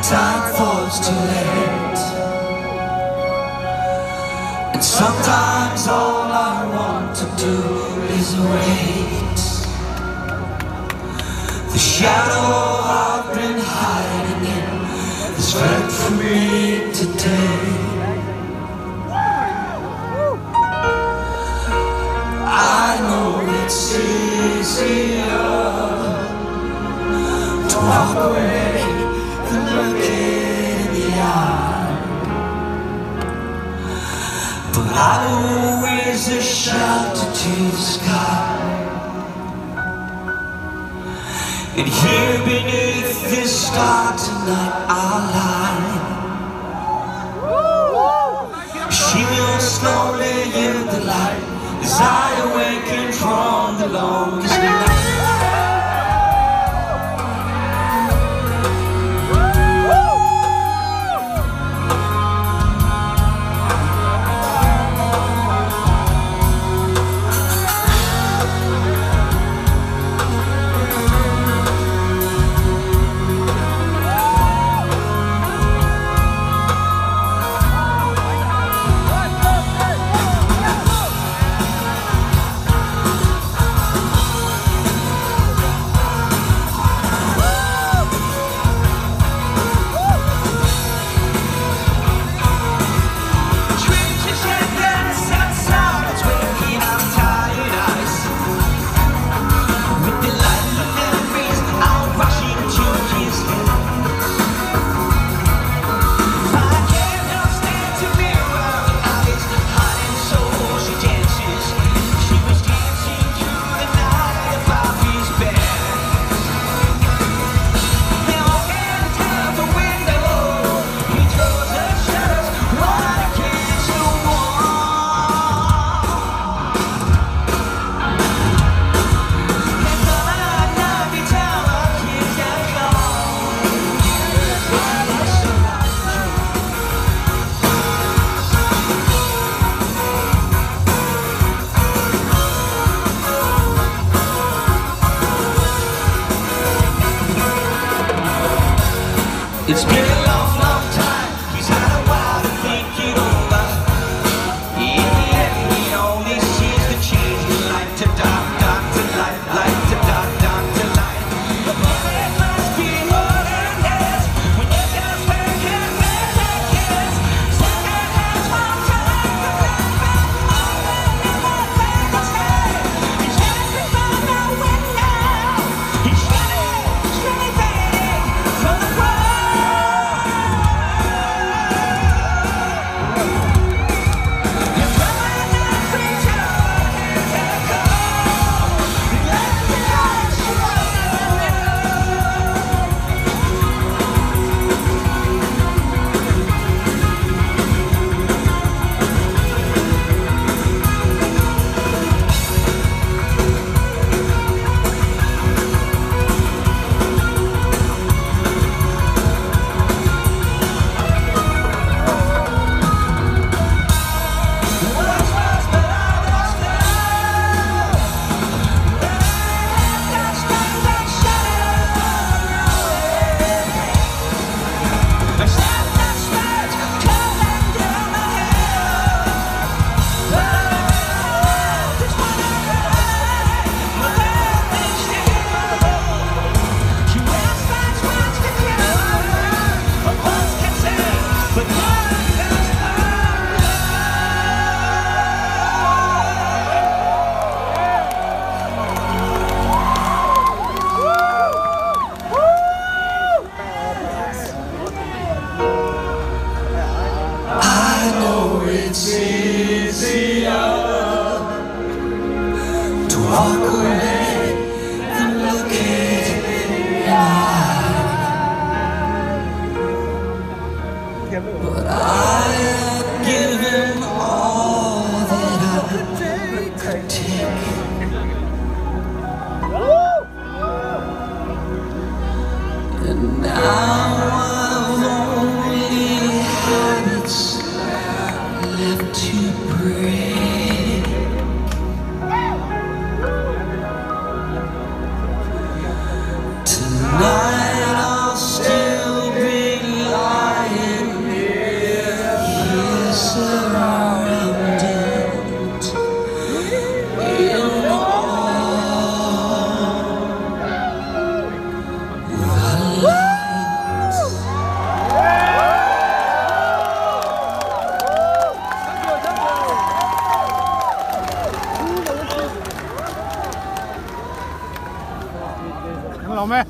time falls too late. And sometimes all I want to do is wait. The shadow I've been hiding in is right for me today. I will raise a shelter to the sky. And here beneath this star tonight I'll lie. She will slowly yield the light as I awaken from the longest night. It's me. walk away look. But I have given all that I take. mẹ